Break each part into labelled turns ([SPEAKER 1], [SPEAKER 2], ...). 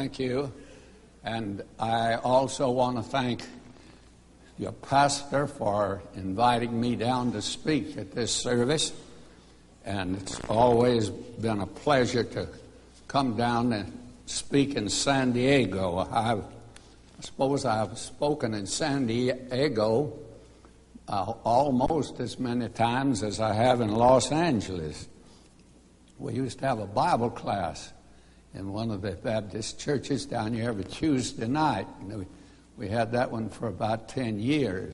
[SPEAKER 1] thank you. And I also want to thank your pastor for inviting me down to speak at this service. And it's always been a pleasure to come down and speak in San Diego. I've, I suppose I've spoken in San Diego uh, almost as many times as I have in Los Angeles. We used to have a Bible class in one of the Baptist churches down here every Tuesday night. We, we had that one for about 10 years.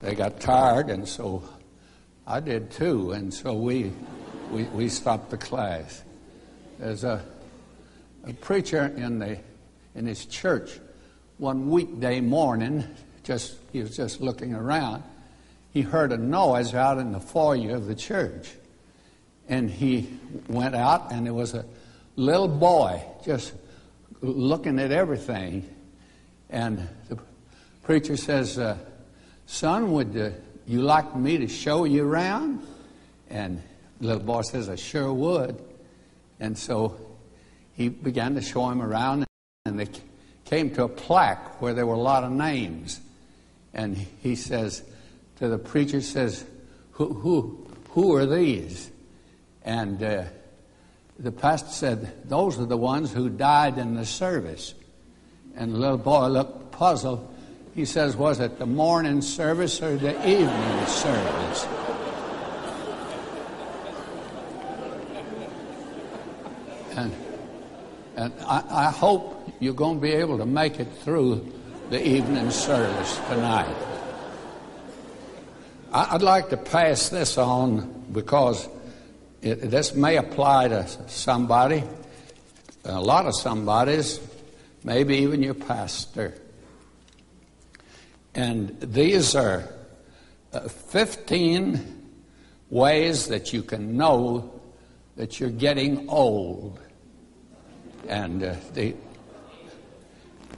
[SPEAKER 1] They got tired, and so I did too, and so we, we, we stopped the class. There's a, a preacher in, the, in his church one weekday morning, just he was just looking around. He heard a noise out in the foyer of the church. And he went out, and there was a little boy just looking at everything. And the preacher says, uh, Son, would uh, you like me to show you around? And the little boy says, I sure would. And so he began to show him around, and they came to a plaque where there were a lot of names. And he says to the preacher, says, Who, who, who are these? And uh, the pastor said, Those are the ones who died in the service. And the little boy looked puzzled. He says, Was it the morning service or the evening service? And, and I, I hope you're going to be able to make it through the evening service tonight. I'd like to pass this on because it, this may apply to somebody, a lot of somebodies, maybe even your pastor. And these are uh, 15 ways that you can know that you're getting old. And uh, they,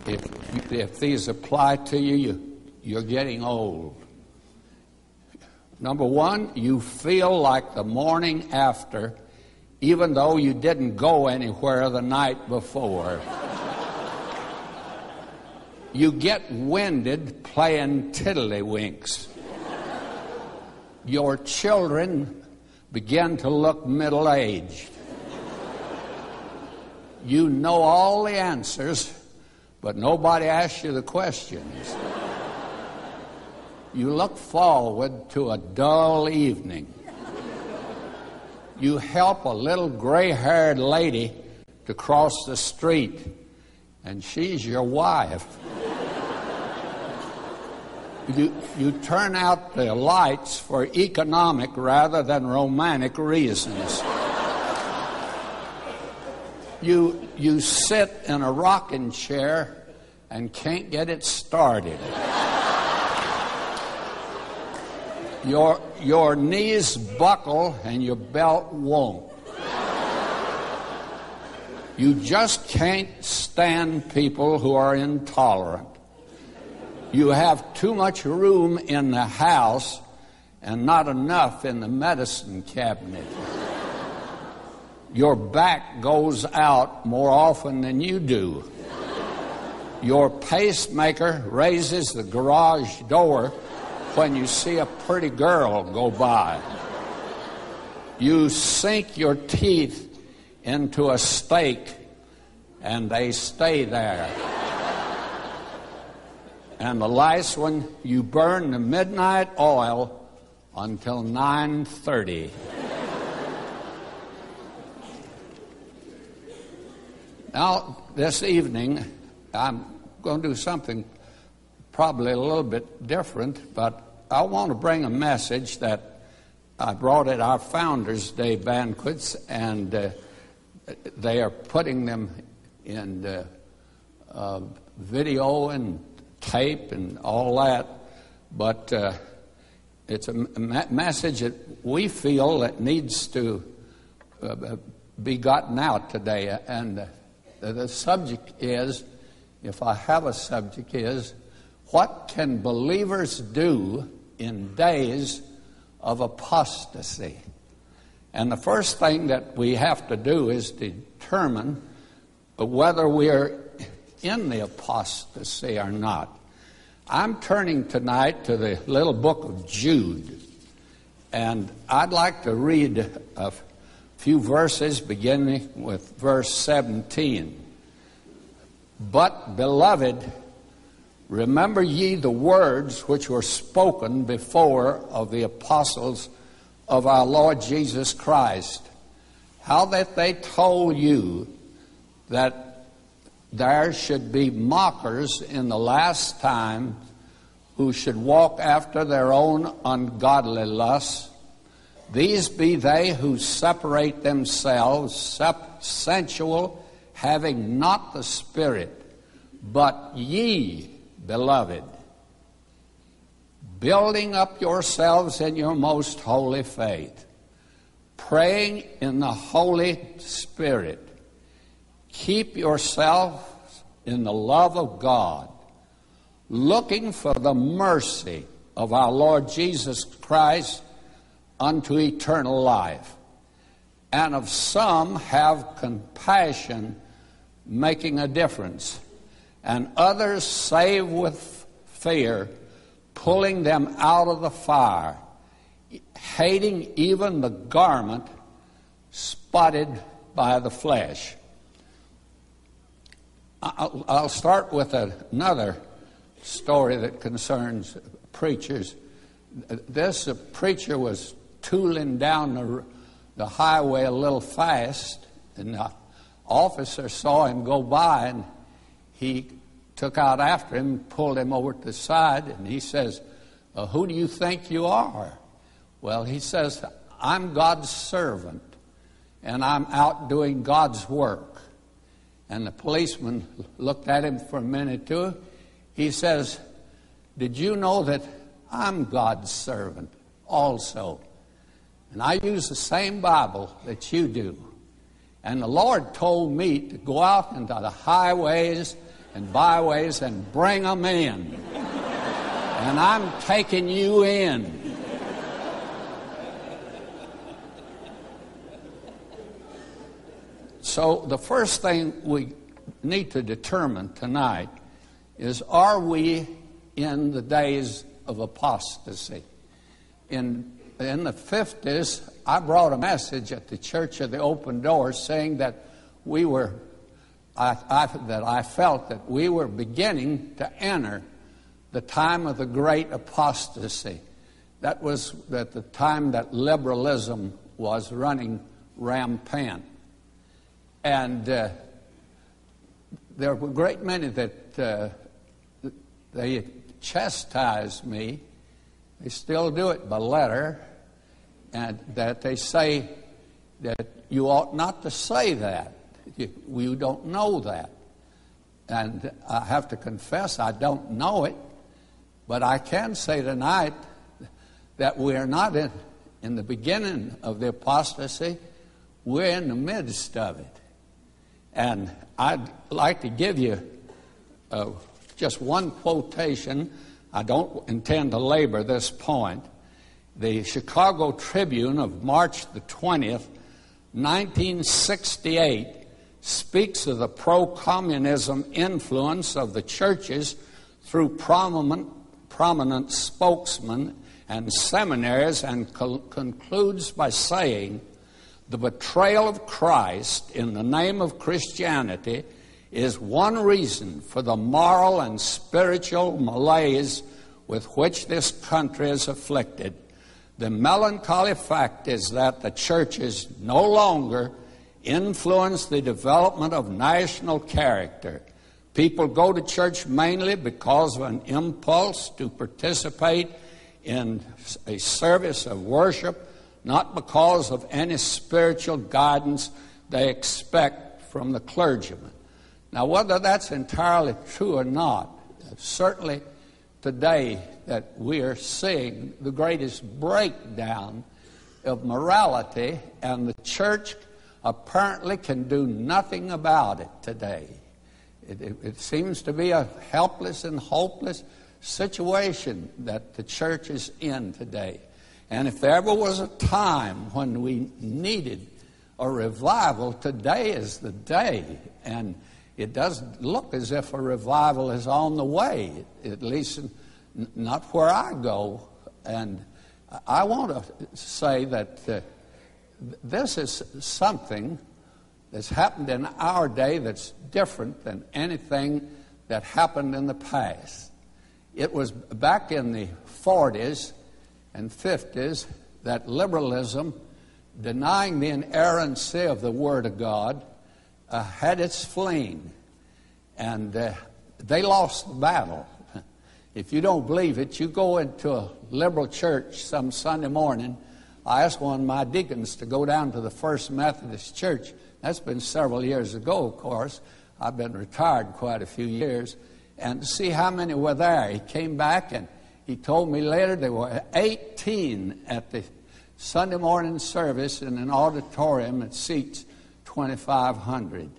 [SPEAKER 1] if, if these apply to you, you, you're getting old. Number one, you feel like the morning after, even though you didn't go anywhere the night before. you get winded playing tiddlywinks. Your children begin to look middle aged. You know all the answers, but nobody asks you the questions. You look forward to a dull evening. You help a little gray haired lady to cross the street, and she's your wife. You, you turn out the lights for economic rather than romantic reasons. You, you sit in a rocking chair and can't get it started. Your, your knees buckle and your belt won't. You just can't stand people who are intolerant. You have too much room in the house and not enough in the medicine cabinet. Your back goes out more often than you do. Your pacemaker raises the garage door when you see a pretty girl go by. You sink your teeth into a steak and they stay there. And the last one, you burn the midnight oil until 9:30. now, this evening, I'm going to do something probably a little bit different, but I want to bring a message that I brought at our Founders Day banquets, and uh, they are putting them in uh, uh, video and tape and all that. But uh, it's a message that we feel that needs to uh, be gotten out today. And the subject is, if I have a subject, is what can believers do in days of apostasy? And the first thing that we have to do is determine whether we're in the apostasy or not. I'm turning tonight to the little book of Jude, and I'd like to read a few verses beginning with verse 17. But, beloved, remember ye the words which were spoken before of the apostles of our Lord Jesus Christ, how that they told you that there should be mockers in the last time who should walk after their own ungodly lusts. These be they who separate themselves, sensual, having not the Spirit. But ye, beloved, building up yourselves in your most holy faith, praying in the Holy Spirit, keep yourselves in the love of God, looking for the mercy of our Lord Jesus Christ unto eternal life. And of some have compassion, making a difference, and others save with fear pulling them out of the fire, hating even the garment spotted by the flesh. I'll start with another story that concerns preachers. This preacher was tooling down the, the highway a little fast, and the officer saw him go by, and he took out after him, pulled him over to the side, and he says, uh, Who do you think you are? Well, he says, I'm God's servant, and I'm out doing God's work. And the policeman looked at him for a minute, too. He says, Did you know that I'm God's servant also? And I use the same Bible that you do. And the Lord told me to go out into the highways and byways and bring them in. And I'm taking you in. So, the first thing we need to determine tonight is are we in the days of apostasy? In, in the 50s, I brought a message at the Church of the Open Door saying that we were I, I, that I felt that we were beginning to enter the time of the great apostasy. That was at the time that liberalism was running rampant. And uh, there were a great many that uh, they chastised me. They still do it by letter, and that they say that you ought not to say that. We don't know that. And I have to confess, I don't know it. But I can say tonight that we are not in, in the beginning of the apostasy, we're in the midst of it. And I'd like to give you uh, just one quotation. I don't intend to labor this point. The Chicago Tribune of March the 20th, 1968 speaks of the pro communism influence of the churches through prominent, prominent spokesmen and seminaries and co- concludes by saying the betrayal of Christ in the name of Christianity is one reason for the moral and spiritual malaise with which this country is afflicted. The melancholy fact is that the church is no longer influence the development of national character. People go to church mainly because of an impulse to participate in a service of worship, not because of any spiritual guidance they expect from the clergyman. Now, whether that's entirely true or not, certainly today that we are seeing the greatest breakdown of morality, and the church apparently can do nothing about it today. It, it, it, seems to be a helpless and hopeless situation that the church is in today. And if there ever was a time when we needed a revival, today is the day. And it doesn't look as if a revival is on the way, at least not where I go. And I want to say that uh, this is something that's happened in our day that's different than anything that happened in the past. It was back in the 40s and 50s that liberalism, denying the inerrancy of the Word of God, uh, had its fling. And uh, they lost the battle. If you don't believe it, you go into a liberal church some Sunday morning. I asked one of my deacons to go down to the First Methodist Church. That's been several years ago, of course. I've been retired quite a few years. And to see how many were there. He came back and he told me later there were 18 at the Sunday morning service in an auditorium that seats 2,500.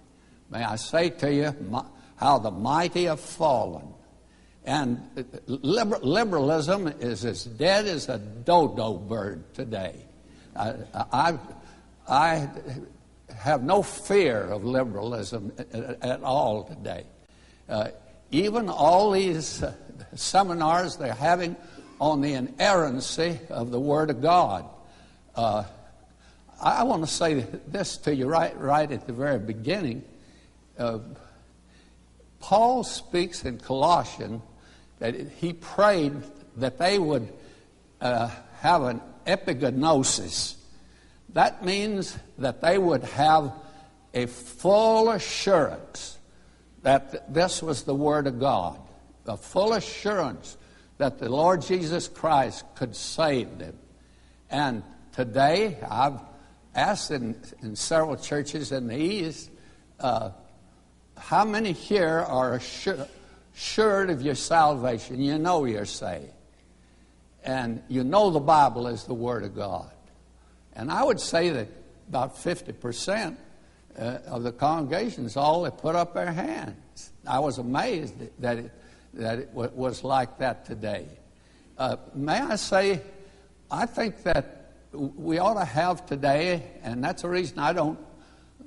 [SPEAKER 1] May I say to you how the mighty have fallen. And liber- liberalism is as dead as a dodo bird today. I, I, I have no fear of liberalism at, at all today. Uh, even all these uh, seminars they're having on the inerrancy of the Word of God. Uh, I want to say this to you right, right at the very beginning. Uh, Paul speaks in Colossians that he prayed that they would uh, have an epignosis. That means that they would have a full assurance that this was the Word of God, a full assurance that the Lord Jesus Christ could save them. And today, I've asked in, in several churches in the East, uh, how many here are assured? Assured of your salvation. You know you're saved. And you know the Bible is the Word of God. And I would say that about 50% uh, of the congregations all they put up their hands. I was amazed that it, that it was like that today. Uh, may I say, I think that we ought to have today, and that's the reason I don't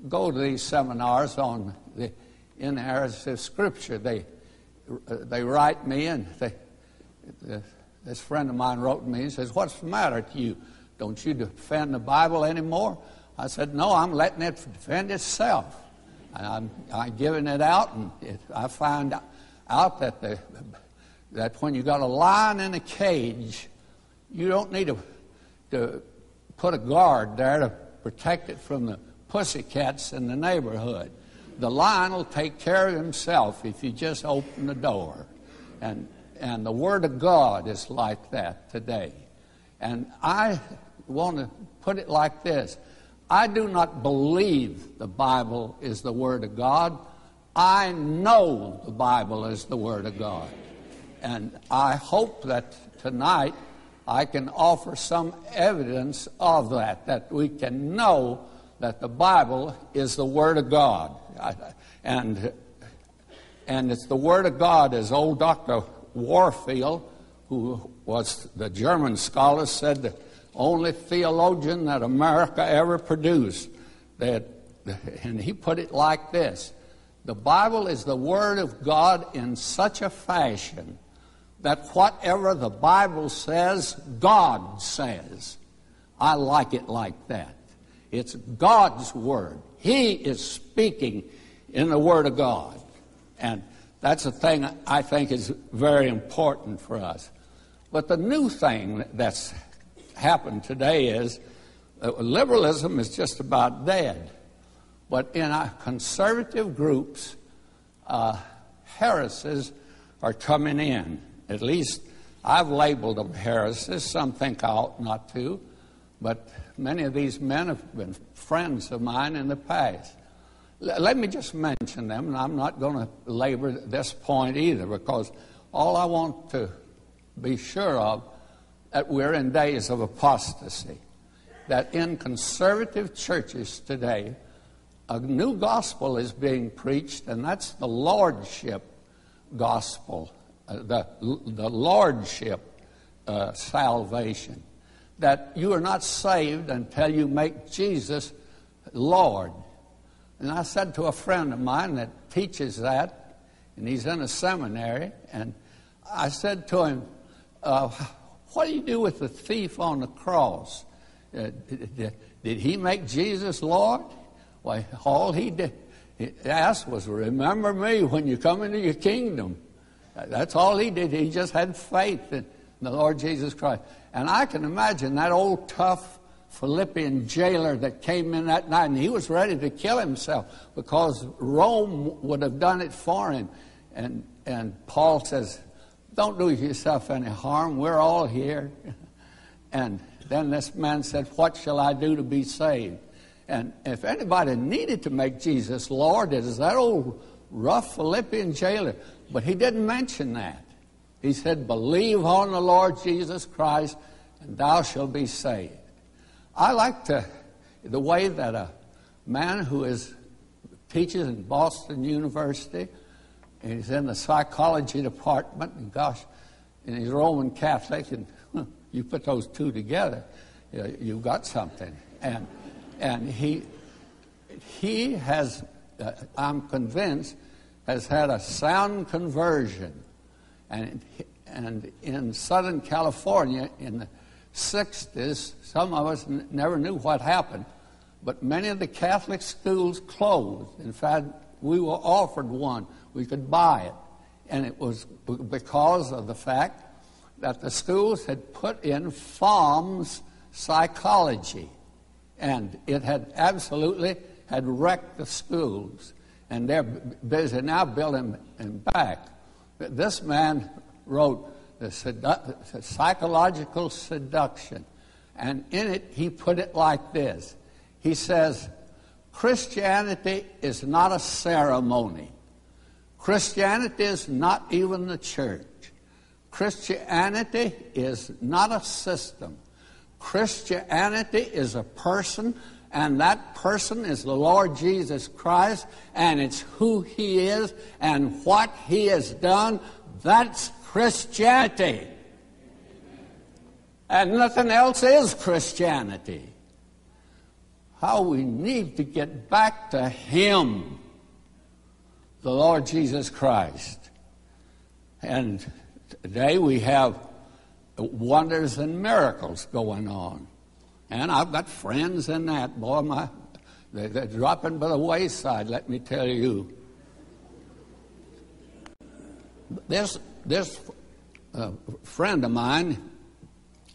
[SPEAKER 1] go to these seminars on the inerrancy of Scripture. They Uh, they write me, and they, uh, this friend of mine wrote me and says, What's the matter with you? Don't you defend the Bible anymore? I said, No, I'm letting it defend itself. I'm, I'm giving it out, and it, I find out that, the, that when you've got a lion in a cage, you don't need to, to put a guard there to protect it from the pussycats in the neighborhood the lion will take care of himself if you just open the door. And, and the Word of God is like that today. And I want to put it like this I do not believe the Bible is the Word of God. I know the Bible is the Word of God. And I hope that tonight I can offer some evidence of that, that we can know that the Bible is the Word of God. And, and it's the Word of God, as old Dr. Warfield, who was the German scholar, said the only theologian that America ever produced. That, and he put it like this The Bible is the Word of God in such a fashion that whatever the Bible says, God says. I like it like that. It's God's Word. He is speaking in the Word of God. And that's a thing I think is very important for us. But the new thing that's happened today is liberalism is just about dead. But in our conservative groups, uh, heresies are coming in. At least I've labeled them heresies. Some think I ought not to. But many of these men have been friends of mine in the past. L- let me just mention them, and I'm not going to labor this point either, because all I want to be sure of that we're in days of apostasy. That in conservative churches today, a new gospel is being preached, and that's the lordship gospel, uh, the, the lordship uh, salvation that you are not saved until you make Jesus Lord. and I said to a friend of mine that teaches that, and he's in a seminary, and I said to him, uh, What do you do with the thief on the cross? Uh, did, did, he make Jesus Lord? Why, all he did he asked was, Remember me when you come into your kingdom. That's all he did. He just had faith in the Lord Jesus Christ. And I can imagine that old tough Philippian jailer that came in that night and he was ready to kill himself because Rome would have done it for him. And, and Paul says, Don't do yourself any harm. We're all here. And then this man said, What shall I do to be saved? And if anybody needed to make Jesus Lord, it is that old rough Philippian jailer. But he didn't mention that. He said, Believe on the Lord Jesus Christ, and thou shalt be saved. I like to, the way that a man who is teaches in Boston University, and he's in the psychology department, and gosh, and he's Roman Catholic, and you put those two together, you've got something. And, and he, he has, uh, I'm convinced, has had a sound conversion. And, and in Southern California, in the 60s, some of us n- never knew what happened, but many of the Catholic schools closed. In fact, we were offered one. We could buy it. And it was b- because of the fact that the schools had put in FOMS psychology. And it had absolutely had wrecked the schools. And they're busy now building them back. This man wrote the, sedu- psychological seduction. And in it, he put it like this He says, Christianity is not a ceremony. Christianity is not even the church. Christianity is not a system. Christianity is a person, and that person is the Lord Jesus Christ, and it's who He is and what He has done. That's Christianity. And nothing else is Christianity. How we need to get back to Him, the Lord Jesus Christ. And today we have wonders and miracles going on. And I've got friends in that. Boy, my, they, are dropping by the wayside, let me tell you. This, this uh, friend of mine,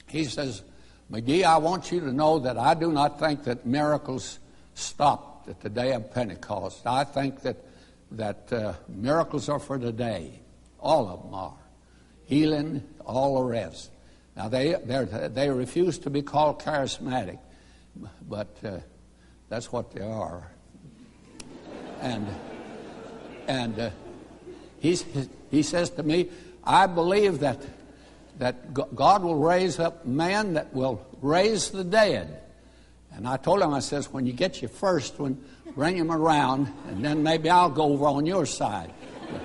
[SPEAKER 1] he says, McGee, I want you to know that I do not think that miracles stopped at the day of Pentecost. I think that, that uh, miracles are for today. All of them are. Healing, all the rest. Now, they, they refuse to be called charismatic, but uh, that's what they are. And, and uh, he's, he says to me, I believe that, that God will raise up men that will raise the dead. And I told him, I says, when you get your first one, bring him around, and then maybe I'll go over on your side.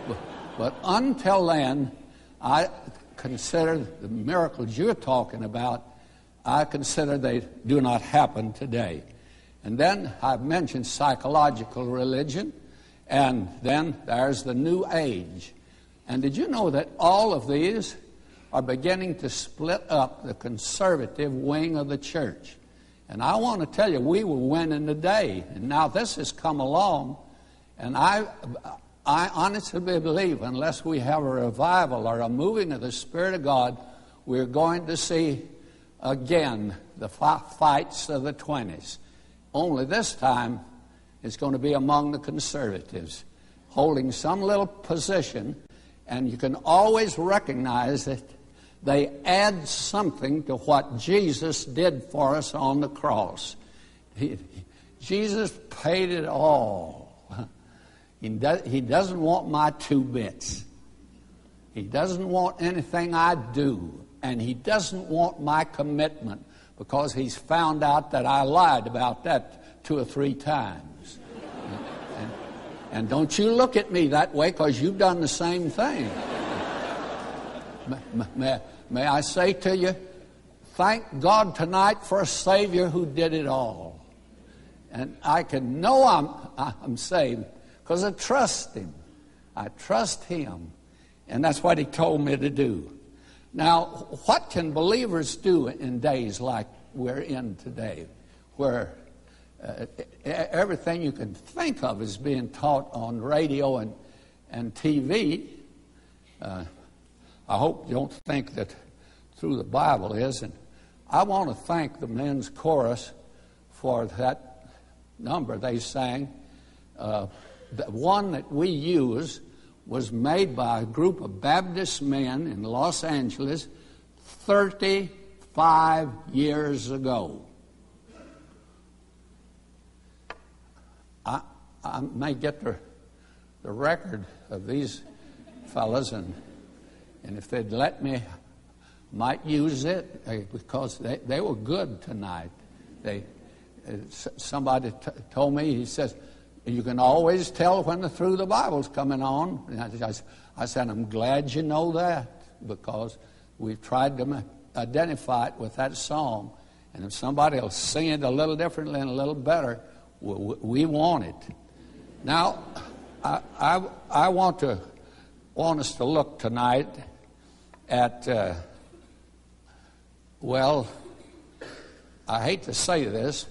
[SPEAKER 1] But, but until then, I consider the miracles you're talking about, I consider they do not happen today. And then I've mentioned psychological religion, and then there's the New Age. And did you know that all of these are beginning to split up the conservative wing of the church? And I want to tell you, we were winning the day. And now this has come along, and I, I honestly believe unless we have a revival or a moving of the Spirit of God, we're going to see again the fights of the 20s. Only this time it's going to be among the conservatives, holding some little position, and you can always recognize that they add something to what Jesus did for us on the cross. He, Jesus paid it all. He, does, he doesn't want my two bits. He doesn't want anything I do. And he doesn't want my commitment because he's found out that I lied about that two or three times. and, and, and don't you look at me that way because you've done the same thing. may, may, may I say to you, thank God tonight for a Savior who did it all. And I can know I'm, I'm saved because I trust Him. I trust Him. And that's what He told me to do. Now, what can believers do in days like we're in today, where uh, everything you can think of is being taught on radio and, and TV? Uh, I hope you don't think that through the Bible is. And I want to thank the men's chorus for that number they sang. Uh, the one that we use was made by a group of Baptist men in Los Angeles 35 years ago. I, I may get the, the record of these fellas, and, and if they'd let me, might use it uh, because they, they were good tonight. They, uh, somebody t- told me, he says, you can always tell when the Through the Bible's coming on. I, I said, I'm glad you know that because we've tried to identify it with that song. And if somebody will sing it a little differently and a little better, we, we want it. Now, I, I, I, want to want us to look tonight at, uh, well, I hate to say this,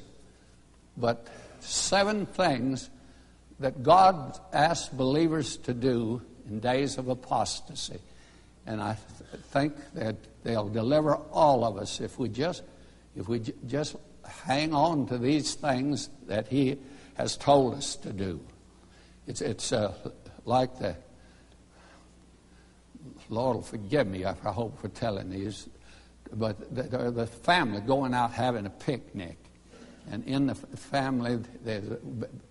[SPEAKER 1] but seven things that God asks believers to do in days of apostasy. And I th- think that they'll deliver all of us if we just if we j- just hang on to these things that He has told us to do. It's it's uh, like the Lord will forgive me. I hope for telling these, but the, the family going out having a picnic, and in the family there's a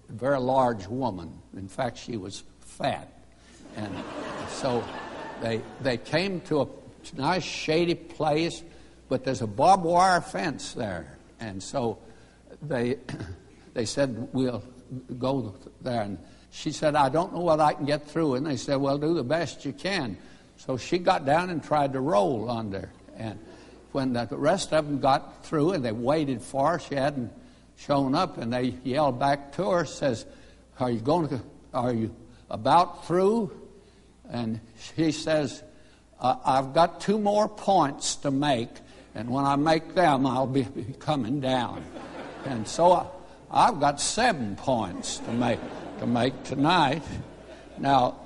[SPEAKER 1] very large woman. In fact, she was fat. And so they, they came to a nice shady place, but there's a barbed wire fence there. And so they, they said, We'll go there. And she said, I don't know what I can get through. And they said, Well, do the best you can. So she got down and tried to roll under. And when the rest of them got through and they waited for her, she hadn't shown up and they yelled back to her, says, Are you going to, are you about through? And she says, I've got two more points to make, and when I make them, I'll be coming down. And so I, have got seven points to make, to make tonight. Now,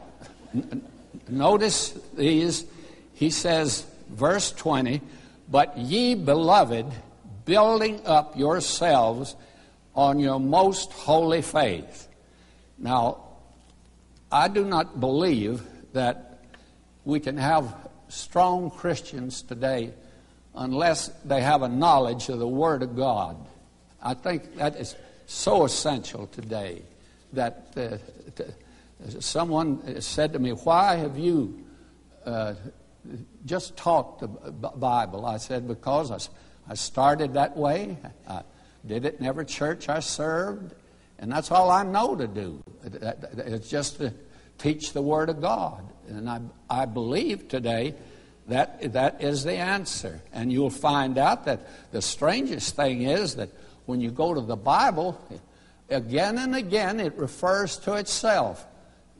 [SPEAKER 1] n- notice these. He says, verse 20, But ye beloved, building up yourselves on your most holy faith. Now, I do not believe that we can have strong Christians today unless they have a knowledge of the Word of God. I think that is so essential today that uh, to, someone said to me, Why have you uh, just taught the Bible? I said, Because I I started that way. I did it in every church I served. And that's all I know to do. It's just to teach the Word of God. And I, I believe today that that is the answer. And you'll find out that the strangest thing is that when you go to the Bible, again and again it refers to itself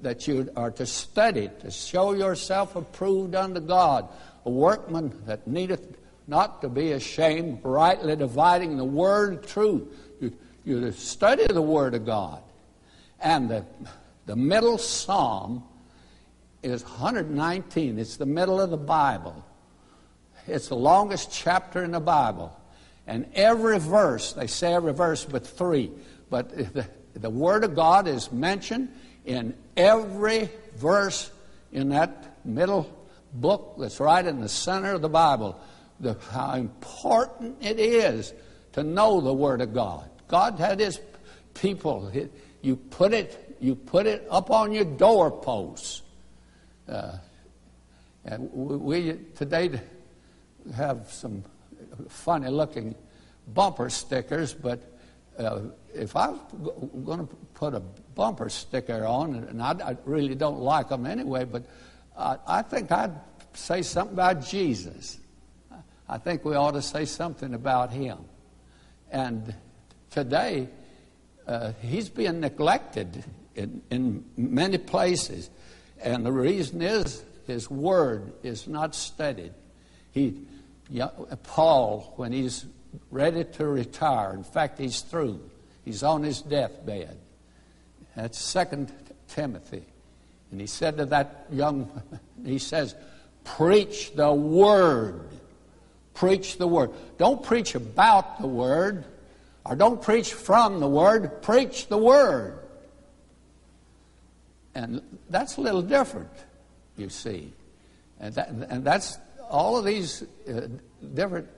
[SPEAKER 1] that you are to study, to show yourself approved unto God, a workman that needeth not to be ashamed, rightly dividing the word of truth. You, you study the word of God. And the, the middle psalm is 119. It's the middle of the Bible. It's the longest chapter in the Bible. And every verse, they say every verse but three, but the, the Word of God is mentioned in every verse in that middle book that's right in the center of the Bible the, how important it is to know the Word of God. God had His people. You put it, you put it up on your doorposts. Uh, and we today have some funny looking bumper stickers, but uh, if I'm going to put a bumper sticker on, and I, I, really don't like them anyway, but I, I think I'd say something about Jesus. I think we ought to say something about him. And today, uh, he's being neglected in, in many places. And the reason is his word is not studied. He, Paul, when he's ready to retire, in fact, he's through, he's on his deathbed. That's Second Timothy. And he said to that young, he says, preach the word. Preach the word. Don't preach about the word, or don't preach from the word, preach the word. And that's a little different, you see. And, that, and that's all of these uh, different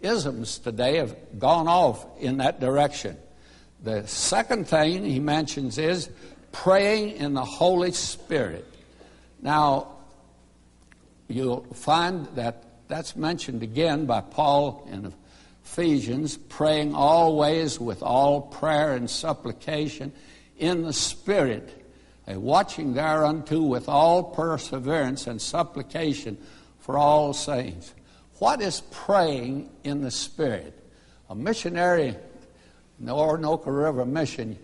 [SPEAKER 1] isms today have gone off in that direction. The second thing he mentions is praying in the Holy Spirit. Now, you'll find that that's mentioned again by Paul in Ephesians, praying always with all prayer and supplication in the Spirit, a watching thereunto with all perseverance and supplication for all saints. What is praying in the Spirit? A missionary, in the Orinoco River Mission,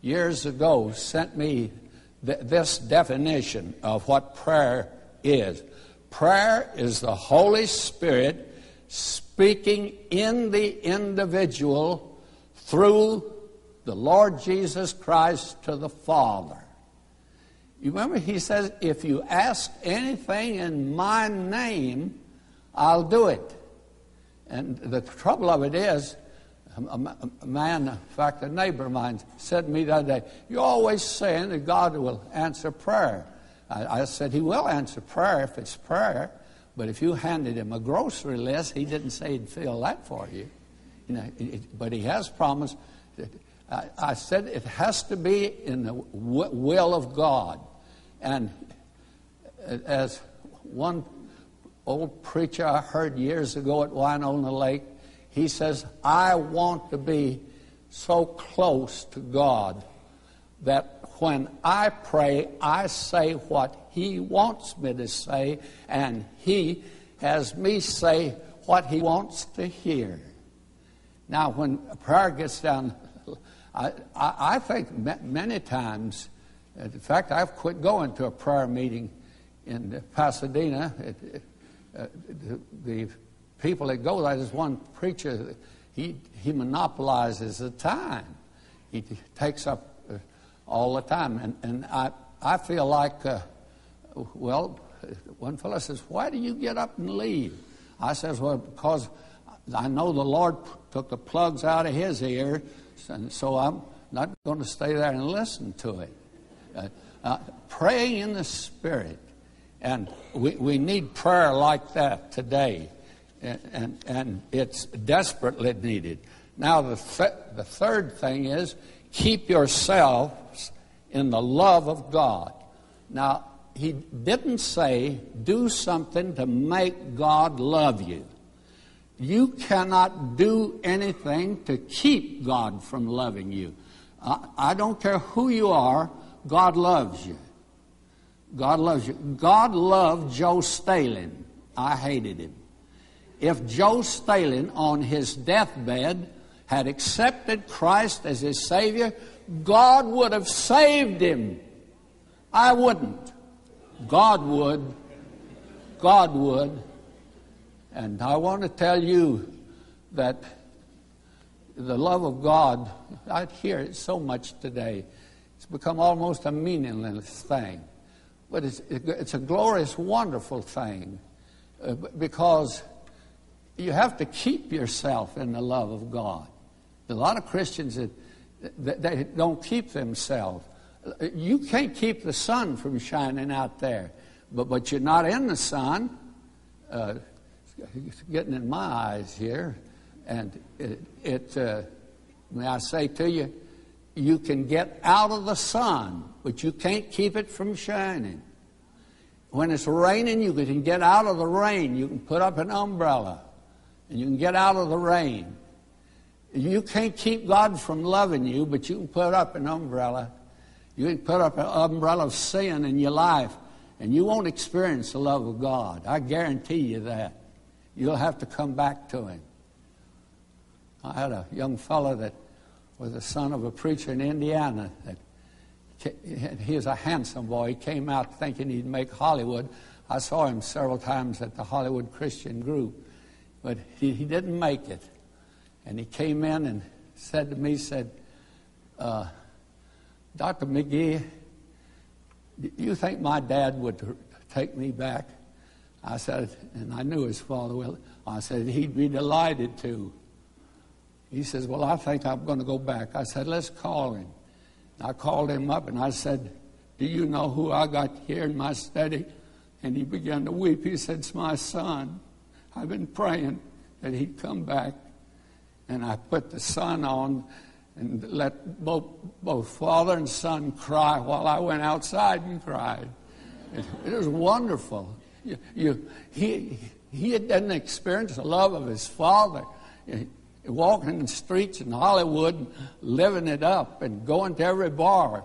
[SPEAKER 1] years ago sent me th- this definition of what prayer is. Prayer is the Holy Spirit speaking in the individual through the Lord Jesus Christ to the Father. You remember, he says, if you ask anything in my name, I'll do it. And the trouble of it is, a man, in fact, a neighbor of mine said to me the other day, You're always saying that God will answer prayer. I, I said, He will answer prayer if it's prayer, but if you handed him a grocery list, he didn't say he'd fill that for you. you know, it, but he has promised. That, I, I said it has to be in the w- will of God. And as one old preacher I heard years ago at Winona Lake, he says, I want to be so close to God that when I pray, I say what He wants me to say, and He has me say what He wants to hear. Now, when a prayer gets down, I, I, I think many times, in fact, I've quit going to a prayer meeting in Pasadena. It, it, uh, the, the, people that go there, there's one preacher, he, he monopolizes the time. He takes up all the time. And, and I, I feel like, uh, well, one fellow says, Why do you get up and leave? I says, Well, because I know the Lord took the plugs out of his ear, and so I'm not going to stay there and listen to it. Uh, uh, praying in the Spirit. And we, we need prayer like that today. And, and, and it's desperately needed. Now, the, th- the third thing is keep yourselves in the love of God. Now, he didn't say do something to make God love you. You cannot do anything to keep God from loving you. I, I don't care who you are, God loves you. God loves you. God loved Joe Stalin. I hated him. If Joe Stalin on his deathbed had accepted Christ as his Savior, God would have saved him. I wouldn't. God would. God would. And I want to tell you that the love of God, I hear it so much today. It's become almost a meaningless thing. But it's, it's a glorious, wonderful thing uh, because you have to keep yourself in the love of God. A lot of Christians that, that they don't keep themselves. You can't keep the sun from shining out there, but but you're not in the sun. Uh, it's getting in my eyes here, and it, it uh, may I say to you, you can get out of the sun, but you can't keep it from shining. When it's raining, you can get out of the rain. You can put up an umbrella, and you can get out of the rain. You can't keep God from loving you, but you can put up an umbrella. You can put up an umbrella of sin in your life, and you won't experience the love of God. I guarantee you that. You'll have to come back to Him. I had a young fellow that was the son of a preacher in Indiana. That he was a handsome boy. He came out thinking he'd make Hollywood. I saw him several times at the Hollywood Christian group, but he, he didn't make it. And he came in and said to me, said, uh, Dr. McGee, do you think my dad would take me back? I said, and I knew his father well. I said, he'd be delighted to. He says, Well, I think I'm going to go back. I said, Let's call him. I called him up and I said, Do you know who I got here in my study? And he began to weep. He said, It's my son. I've been praying that he'd come back. And I put the son on and let both, both father and son cry while I went outside and cried. It, it was wonderful. You, you, he, he didn't experience the love of his father eh, walking the streets in Hollywood, living it up and going to every bar.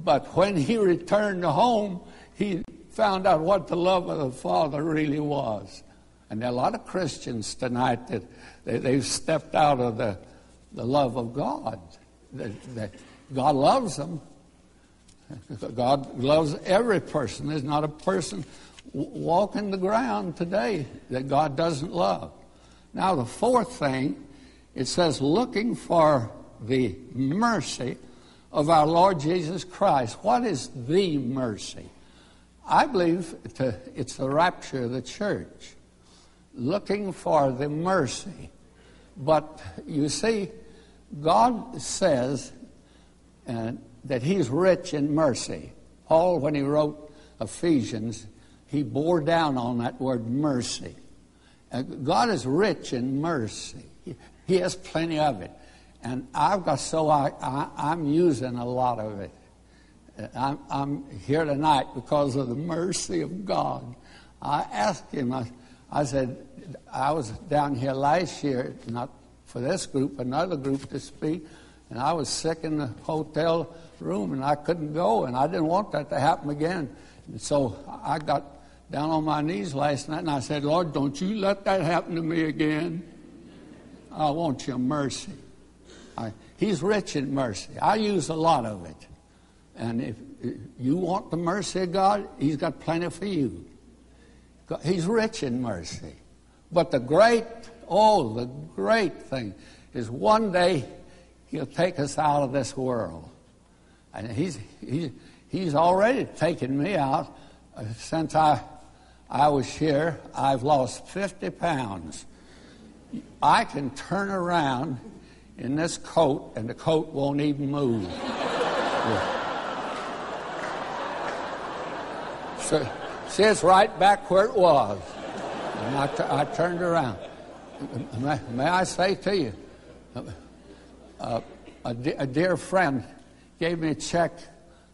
[SPEAKER 1] But when he returned home, he found out what the love of the Father really was. And there are a lot of Christians tonight that they, have stepped out of the, the love of God. That, that God loves them. God loves every person. There's not a person walking the ground today that God doesn't love. Now, the fourth thing it says, looking for the mercy of our Lord Jesus Christ. What is the mercy? I believe it's the rapture of the church. Looking for the mercy. But you see, God says uh, that He's rich in mercy. Paul, when he wrote Ephesians, he bore down on that word mercy. Uh, God is rich in mercy. He has plenty of it. And I've got so I, I, am using a lot of it. I'm, I'm, here tonight because of the mercy of God. I asked him, I, I said, I was down here last year, not for this group, another group to speak, and I was sick in the hotel room and I couldn't go, and I didn't want that to happen again. And so I got down on my knees last night and I said, Lord, don't you let that happen to me again. I want your mercy. I, he's rich in mercy. I use a lot of it. And if you want the mercy of God, He's got plenty for you. He's rich in mercy. But the great, oh, the great thing is one day He'll take us out of this world. And He's, he, he's already taken me out. Uh, since I, I was here, I've lost 50 pounds. I can turn around in this coat and the coat won't even move. so, see, it's right back where it was. And I, t- I turned around. May, may, I say to you, uh, a, de- a dear friend gave me a check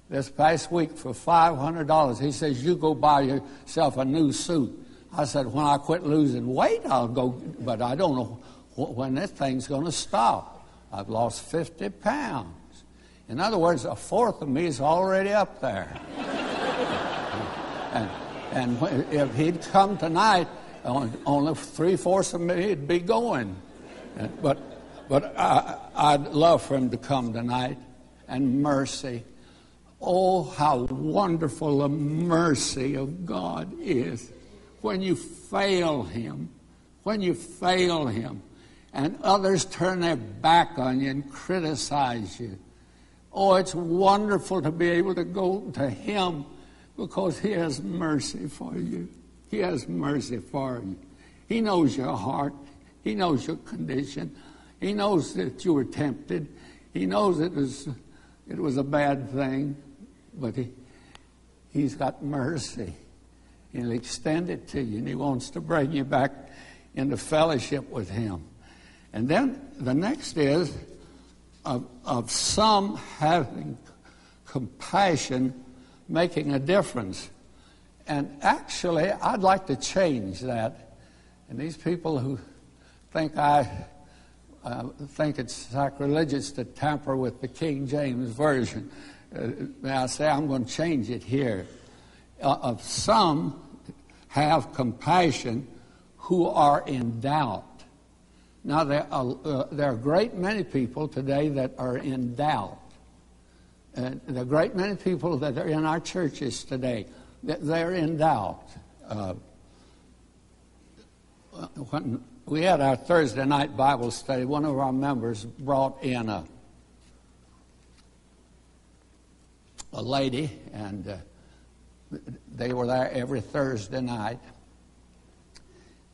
[SPEAKER 1] this past week for $500. He says, You go buy yourself a new suit. I said, when I quit losing weight, I'll go, but I don't know when this thing's going to stop. I've lost 50 pounds. In other words, a fourth of me is already up there. and, and if he'd come tonight, only three fourths of me would be going. Uh, but, but I, I'd love for him to come tonight and mercy. Oh, how wonderful the mercy of God is when you fail Him, when you fail Him, and others turn their back on you and criticize you. Oh, it's wonderful to be able to go to Him because He has mercy for you. He has mercy for you. He knows your heart. He knows your condition. He knows that you were tempted. He knows it was, it was a bad thing, but he, He's got mercy. He'll extend it to you, and He wants to bring you back into fellowship with Him. And then the next is of, of some having compassion making a difference. And actually, I'd like to change that. And these people who think I uh, think it's sacrilegious to tamper with the King James Version, uh, may I say I'm going to change it here uh, of some have compassion who are in doubt. Now, there are, uh, there are a great many people today that are in doubt. A great many people that are in our churches today that they're in doubt. Uh, when we had our Thursday night Bible study, one of our members brought in a, a lady, and uh, they were there every Thursday night.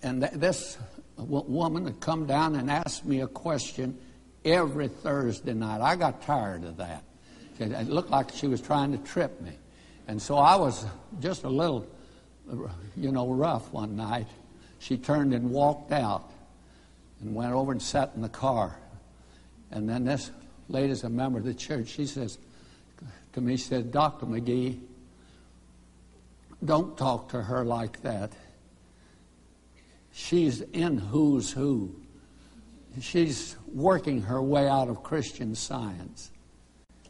[SPEAKER 1] And th- this woman had come down and asked me a question every Thursday night. I got tired of that. It looked like she was trying to trip me. And so I was just a little, you know, rough one night. She turned and walked out and went over and sat in the car. And then this lady's a member of the church. She says to me, she said, Dr. McGee, don't talk to her like that. She's in who's who. She's working her way out of Christian science.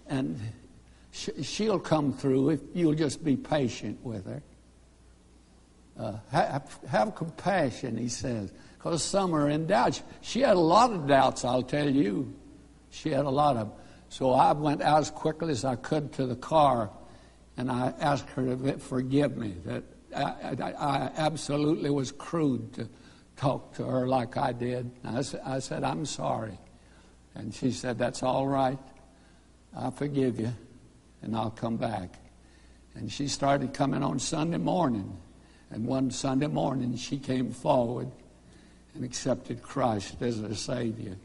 [SPEAKER 1] And she'll come through if you'll just be patient with her. Uh, have, have, compassion, he says, because some are in doubt. She had a lot of doubts, I'll tell you. She had a lot of. So I went out as quickly as I could to the car, and I asked her to forgive me. That I, I, I absolutely was crude to talk to her like I did. I, I said, I'm sorry. And she said, That's all right. I forgive you and I'll come back. And she started coming on Sunday morning. And one Sunday morning, she came forward and accepted Christ as her Savior.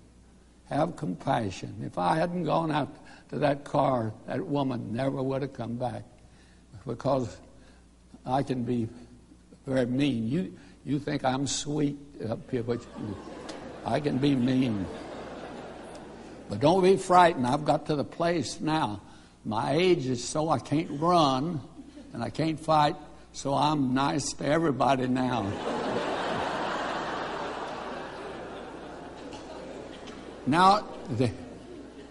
[SPEAKER 1] Have compassion. If I hadn't gone out to that car, that woman never would have come back because I can be very mean. You, you think I'm sweet up here, but I can be mean. But don't be frightened. I've got to the place now my age is so I can't run and I can't fight, so I'm nice to everybody now. now, the,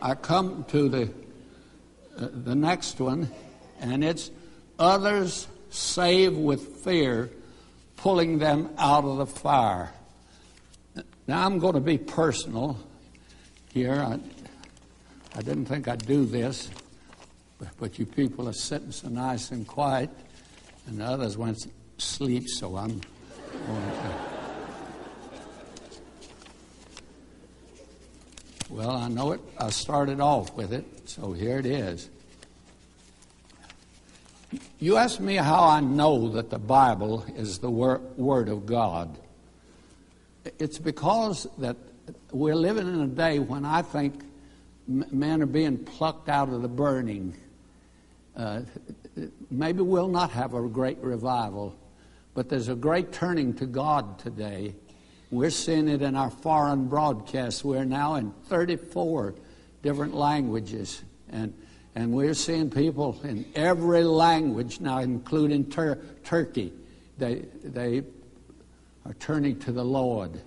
[SPEAKER 1] I come to the, uh, the next one, and it's others save with fear, pulling them out of the fire. Now, I'm going to be personal here. I, I didn't think I'd do this. But you people are sitting so nice and quiet, and the others went to sleep, so I'm going to. Well, I know it. I started off with it, so here it is. You ask me how I know that the Bible is the Word of God. It's because that we're living in a day when I think men are being plucked out of the burning uh, maybe we'll not have a great revival, but there's a great turning to God today. We're seeing it in our foreign broadcasts. We're now in 34 different languages, and and we're seeing people in every language now, including Tur- Turkey. They they are turning to the Lord,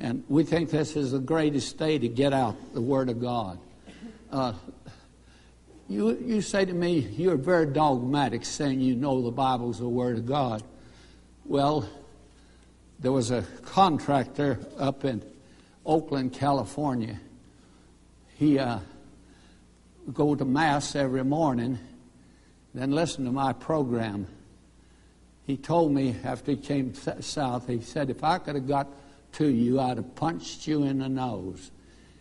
[SPEAKER 1] and we think this is the greatest day to get out the Word of God. Uh, you, you say to me, you're very dogmatic, saying you know the Bible's the Word of God. Well, there was a contractor up in Oakland, California. He uh, go to mass every morning, then listen to my program. He told me after he came south, he said, if I could have got to you, I'd have punched you in the nose.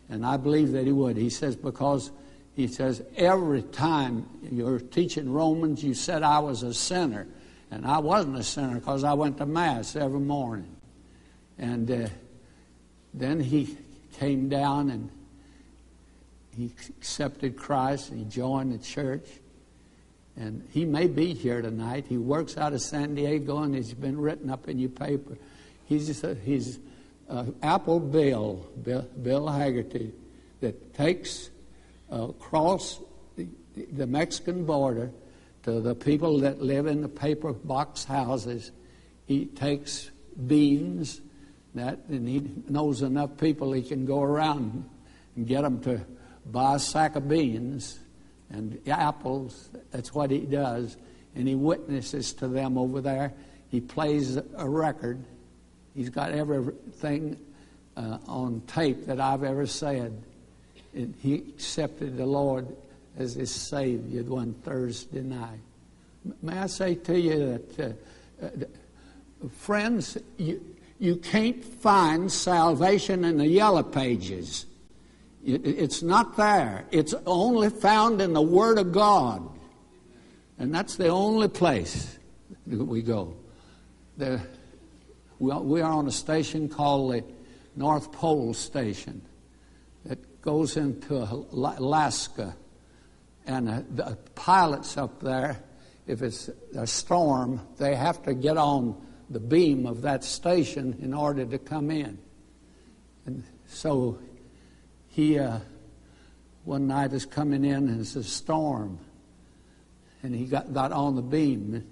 [SPEAKER 1] And I believe that he would. He says, because he says, Every time you're teaching Romans, you said I was a sinner. And I wasn't a sinner because I went to Mass every morning. And uh, then he came down and he accepted Christ and he joined the church. And he may be here tonight. He works out of San Diego and he's been written up in your paper. He's, a, he's uh, Apple Bill, Bill, Haggerty, that takes across the Mexican border to the people that live in the paper box houses. He takes beans that, and he knows enough people he can go around and get them to buy a sack of beans and apples. That's what he does. And he witnesses to them over there. He plays a record. He's got everything uh, on tape that I've ever said. And he accepted the Lord as his Savior one Thursday night. May I say to you that, uh, uh, friends, you, you can't find salvation in the yellow pages. It's not there. It's only found in the Word of God. And that's the only place we go. The, we are on a station called the North Pole Station that goes into Alaska. And uh, the pilots up there, if it's a storm, they have to get on the beam of that station in order to come in. And so he, uh, one night, is coming in and it's a storm. And he got, got on the beam.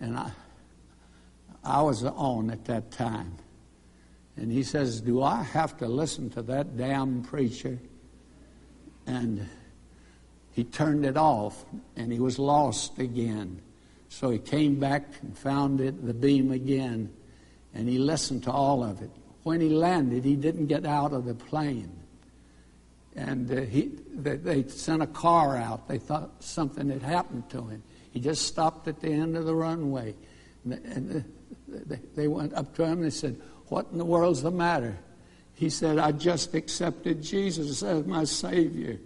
[SPEAKER 1] And I, I was on at that time. And he says, Do I have to listen to that damn preacher? And he turned it off and he was lost again. So he came back and found it, the beam again, and he listened to all of it. When he landed, he didn't get out of the plane. And uh, he, they, they sent a car out. They thought something had happened to him. He just stopped at the end of the runway. And they went up to him and they said, What in the world's the matter? He said, I just accepted Jesus as my Savior.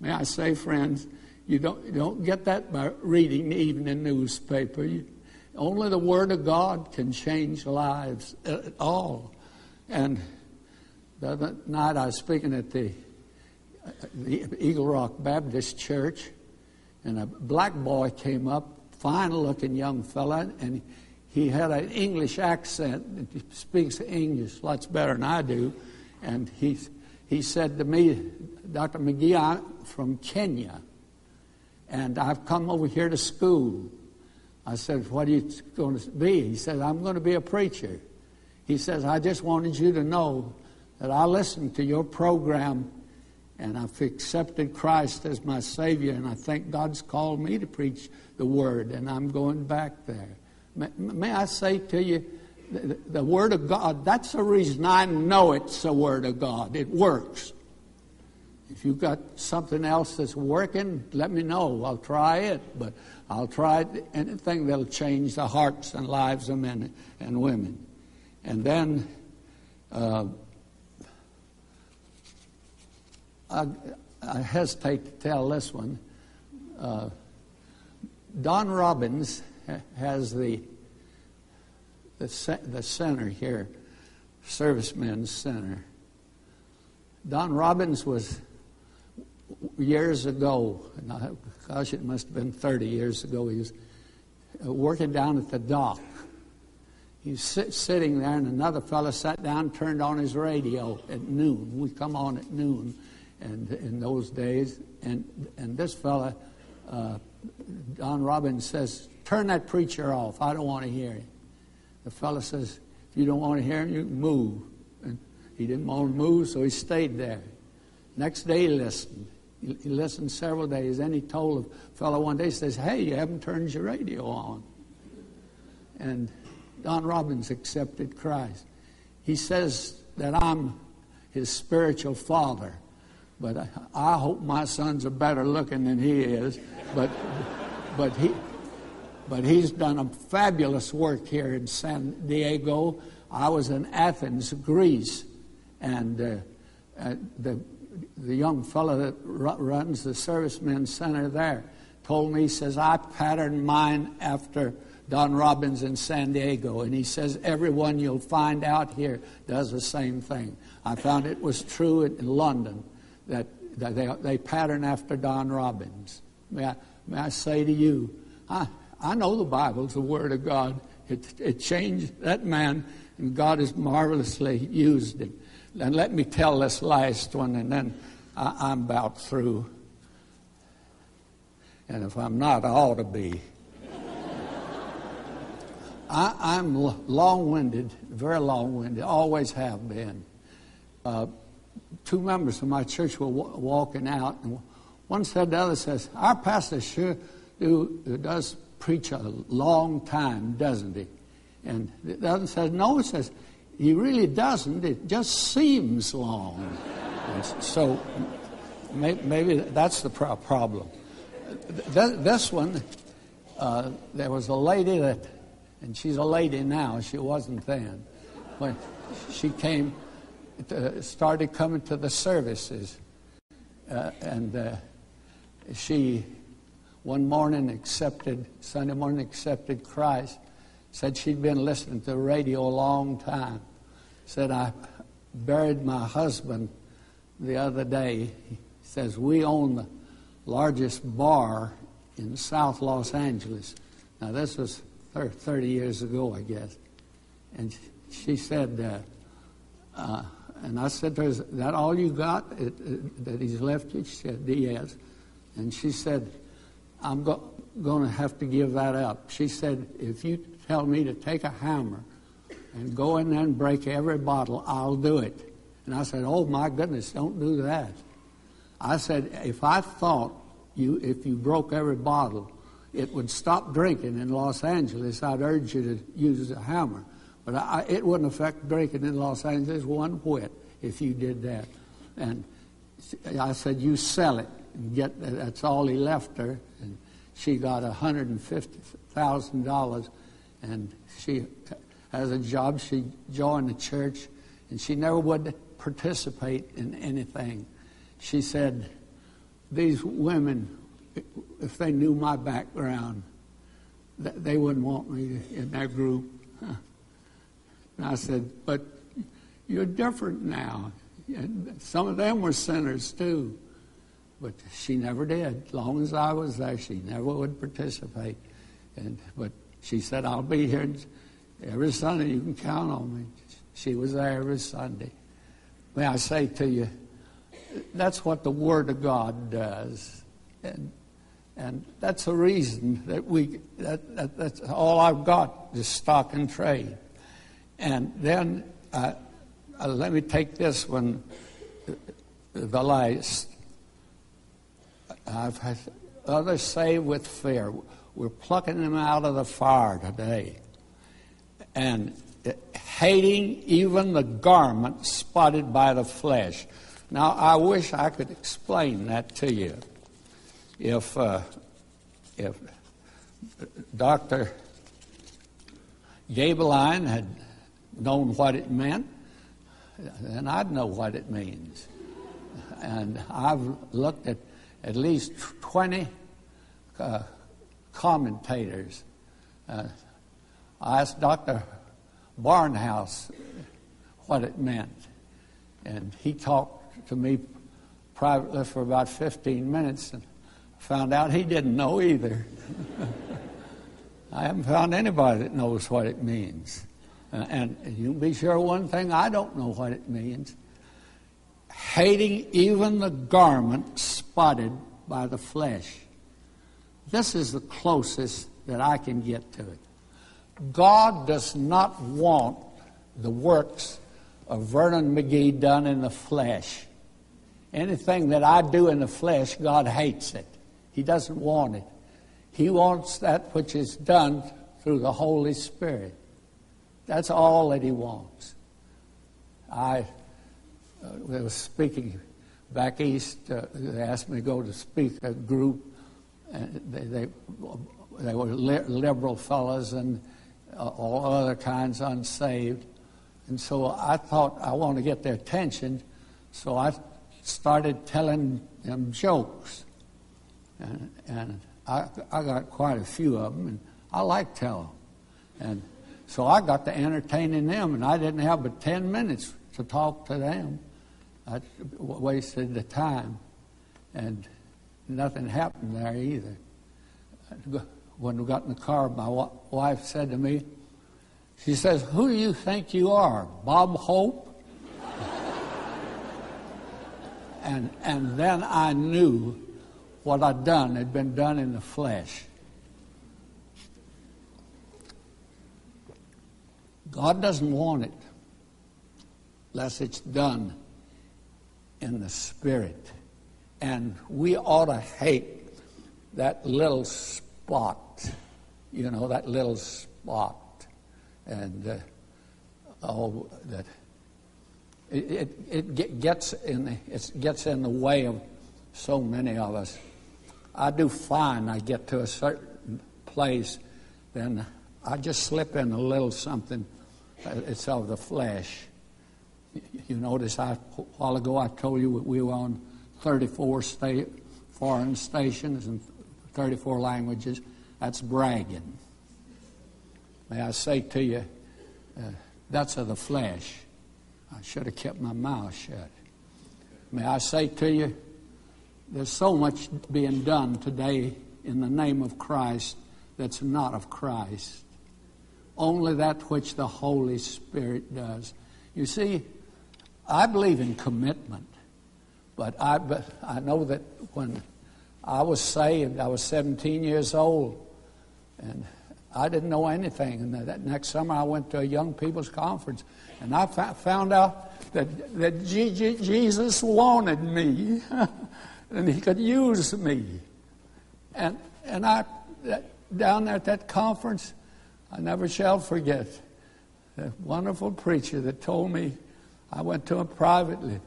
[SPEAKER 1] May I say, friends, you don't, you don't get that by reading the evening newspaper. You, only the Word of God can change lives uh, at all. And the other night I was speaking at the, uh, the Eagle Rock Baptist Church, and a black boy came up, fine looking young fella, and he had an English accent. He speaks English lots better than I do. And he, he said to me, Dr. McGee, I'm from Kenya, and I've come over here to school. I said, What are you going to be? He said, I'm going to be a preacher. He says, I just wanted you to know that I listened to your program and I've accepted Christ as my Savior, and I think God's called me to preach the Word, and I'm going back there. May, I say to you, the, the, Word of God, that's the reason I know it's the Word of God. It works. If you've got something else that's working, let me know. I'll try it, but I'll try anything that'll change the hearts and lives of men and women. And then uh, I, I, hesitate to tell this one. Uh, Don Robbins has the, the, the center here, Servicemen's Center. Don Robbins was years ago, gosh, it must have been 30 years ago, he was uh, working down at the dock. He was sit, sitting there, and another fellow sat down, turned on his radio at noon. We come on at noon, and in those days, and and this fellow, uh, Don Robbins says, Turn that preacher off. I don't want to hear him. The fellow says, If you don't want to hear him, you can move. And he didn't want to move, so he stayed there. Next day, he listened. He, he listened several days. Then he told a fellow one day, he says, Hey, you haven't turned your radio on. And Don Robbins accepted Christ. He says that I'm his spiritual father, but I, I hope my sons are better looking than he is. But, but he, but he's done a fabulous work here in San Diego. I was in Athens, Greece, and uh, uh, the, the young fellow that runs the Servicemen Center there told me, he says, I patterned mine after Don Robbins in San Diego. And he says, everyone you'll find out here does the same thing. I found it was true in London that, that they, they pattern after Don Robbins. May I, may I say to you, I, I know the Bible's the Word of God. It, it changed that man, and God has marvelously used him. And let me tell this last one, and then I, I'm about through. And if I'm not, I ought to be. I, am long winded, very long winded, always have been. Uh, two members of my church were w- walking out, and one said to the other, says, Our pastor sure do, does preach a long time, doesn't he? And the other says, no, he says, he really doesn't. It just seems long. so maybe that's the problem. This one, uh, there was a lady that, and she's a lady now, she wasn't then, when she came, to, started coming to the services. Uh, and uh, she, one morning, accepted, Sunday morning, accepted Christ. Said she'd been listening to the radio a long time. Said, I buried my husband the other day. He says, We own the largest bar in South Los Angeles. Now, this was 30 years ago, I guess. And she said, uh, uh, and I said to her, Is that all you got it, it, that he's left you? She said, Yes. And she said, I'm go- going to have to give that up. She said, If you tell me to take a hammer and go in there and break every bottle, I'll do it. And I said, Oh my goodness, don't do that. I said, If I thought you, if you broke every bottle, it would stop drinking in Los Angeles, I'd urge you to use a hammer. But I, it wouldn't affect drinking in Los Angeles one whit if you did that. And I said, you sell it and get. That's all he left her, she got hundred and fifty thousand dollars, and she has a job. She joined the church, and she never would participate in anything. She said, these women, if they knew my background, they wouldn't want me in that group. And I said, But you're different now. And some of them were sinners too. But she never did. Long as I was there, she never would participate. And, but she said, I'll be here every Sunday. You can count on me. She was there every Sunday. May I say to you, that's what the Word of God does. And, and that's the reason that we, that, that, that's all I've got is stock and trade. And then uh, uh, let me take this one, the last. I've had others say with fear. We're plucking them out of the fire today. And hating even the garment spotted by the flesh. Now, I wish I could explain that to you. If, uh, if Dr. Gaebelein had known what it meant, then I'd know what it means. And I've looked at at least 20 uh, commentators. Uh, I asked Dr. Barnhouse what it meant, and he talked to me privately for about 15 minutes and found out he didn't know either. I haven't found anybody that knows what it means. Uh, and you can be sure one thing, I don't know what it means. Hating even the garment spotted by the flesh. This is the closest that I can get to it. God does not want the works of Vernon McGee done in the flesh. Anything that I do in the flesh, God hates it. He doesn't want it. He wants that which is done through the Holy Spirit. That's all that he wants. I uh, was speaking back east. Uh, they asked me to go to speak a group. And they, they, they were li- liberal fellows and uh, all other kinds unsaved. And so I thought I want to get their attention. So I started telling them jokes. And, and I, I got quite a few of them, and I like telling. them. And so I got to entertaining them, and I didn't have but 10 minutes to talk to them. I wasted the time, and nothing happened there either. When we got in the car, my wife said to me, she says, Who do you think you are, Bob Hope? and, and then I knew what I'd done had been done in the flesh. God doesn't want it unless it's done in the Spirit. And we ought to hate that little spot, you know, that little spot. And uh, oh, that it, it, it gets in the, it gets in the way of so many of us. I do fine. I get to a certain place, then I just slip in a little something. It's of the flesh. You notice I, a while ago I told you we were on 34 state, foreign stations and 34 languages. That's bragging. May I say to you, uh, that's of the flesh. I should have kept my mouth shut. May I say to you, there's so much being done today in the name of Christ that's not of Christ. Only that which the Holy Spirit does. You see, I believe in commitment, but I, but I know that when I was saved, I was 17 years old, and I didn't know anything. And that next summer, I went to a young people's conference, and I found out that, that Jesus wanted me, and He could use me. And, and I, down there at that conference, I never shall forget the wonderful preacher that told me, I went to him privately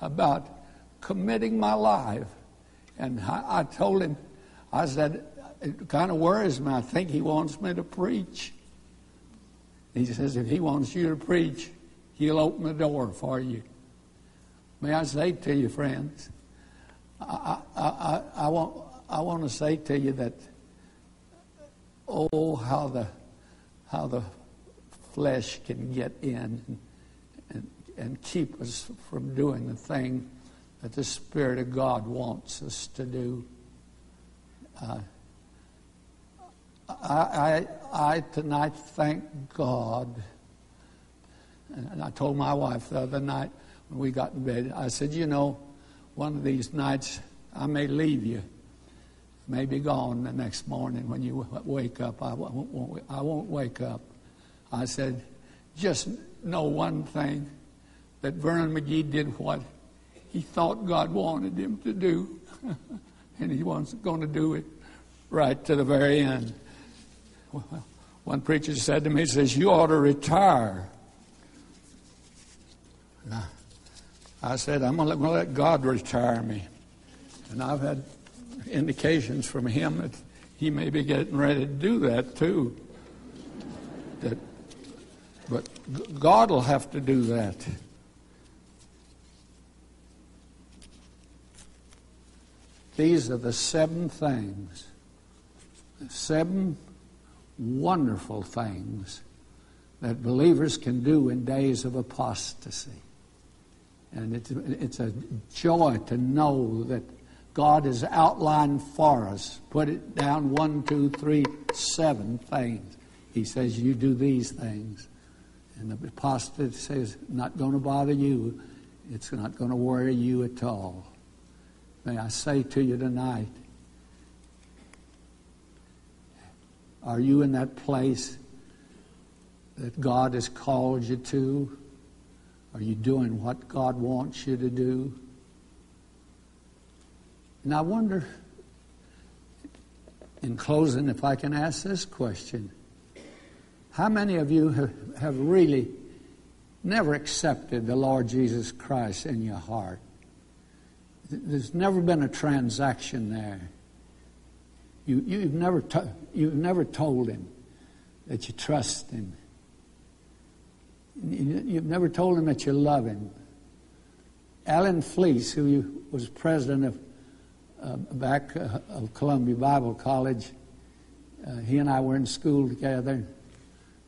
[SPEAKER 1] about committing my life. And I, I told him, I said, it kind of worries me. I think he wants me to preach. He says, if he wants you to preach, he'll open the door for you. May I say to you, friends, I, I, I, I want, I want to say to you that, oh, how the, how the flesh can get in and, keep us from doing the thing that the Spirit of God wants us to do. Uh, I, I, I tonight thank God. And I told my wife the other night when we got in bed, I said, you know, one of these nights I may leave you, may be gone the next morning when you wake up. I won't, I won't wake up. I said, just know one thing that Vernon McGee did what he thought God wanted him to do, and he was going to do it right to the very end. Well, One preacher said to me, he says, You ought to retire. I said, I'm going to let God retire me. And I've had indications from him that he may be getting ready to do that too. That, but God will have to do that. These are the seven things, seven wonderful things that believers can do in days of apostasy. And it's, it's a joy to know that God has outlined for us, put it down one, two, three, seven things. He says, You do these things. And the apostate says, Not going to bother you. It's not going to worry you at all. May I say to you tonight, Are you in that place that God has called you to? Are you doing what God wants you to do? And I wonder, in closing, if I can ask this question How many of you have, have really never accepted the Lord Jesus Christ in your heart? There's never been a transaction there. You, you've, never to, you've never told him that you trust him. You, have never told him that you love him. Allen Fleece, who was president of uh, back uh, of Columbia Bible College, uh, he and I were in school together.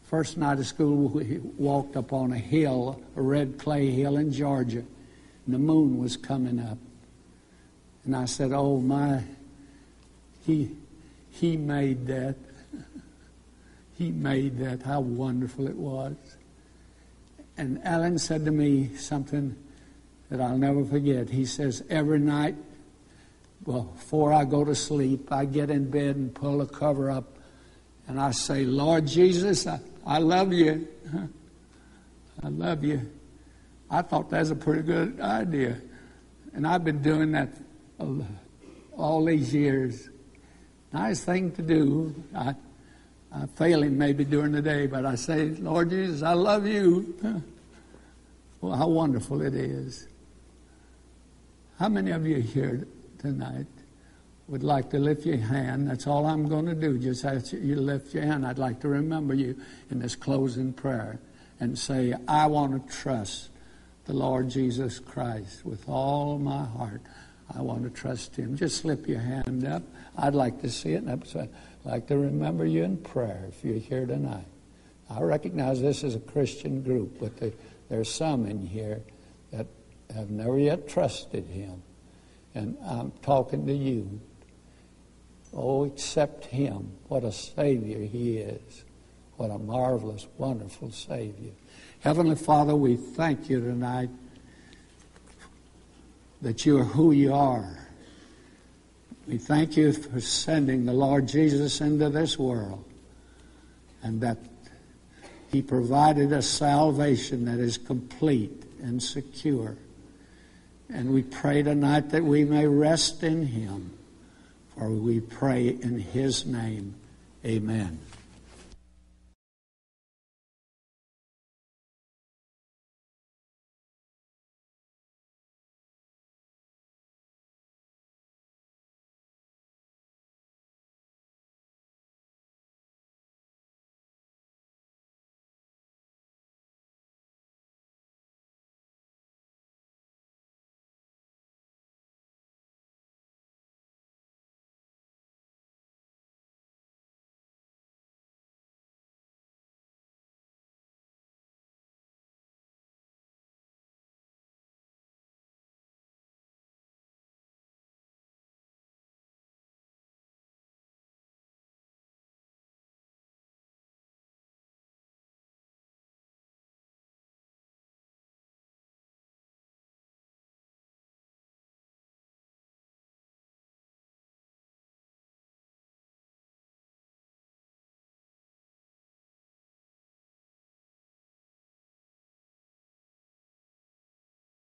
[SPEAKER 1] First night of school, we walked up on a hill, a red clay hill in Georgia, and the moon was coming up. And I said, "Oh my, he he made that. he made that. How wonderful it was. And Allen said to me something that I'll never forget. He says, Every night, well, before I go to sleep, I get in bed and pull the cover up and I say, Lord Jesus, I, I love you. I love you. I thought that was a pretty good idea. And I've been doing that all these years nice thing to do. I,
[SPEAKER 2] I fail him maybe during the day, but I say, Lord Jesus, I love you. Well, how wonderful it is. How many of you here tonight would like to lift your hand? That's all I'm going to do. Just as you lift your hand, I'd like to remember you in this closing prayer and say, I want to trust the Lord Jesus Christ with all my heart. I want to trust Him. Just slip your hand up. I'd like to see it. And I'd like to remember you in prayer if you're here tonight. I recognize this is a Christian group, but the, there's some in here that have never yet trusted Him. And I'm talking to you. Oh, accept Him. What a Savior He is. What a marvelous, wonderful Savior. Heavenly Father, we thank you tonight that you are who you are. We thank you for sending the Lord Jesus into this world and that he provided a salvation that is complete and secure. And we pray tonight that we may rest in him, for we pray in his name. Amen.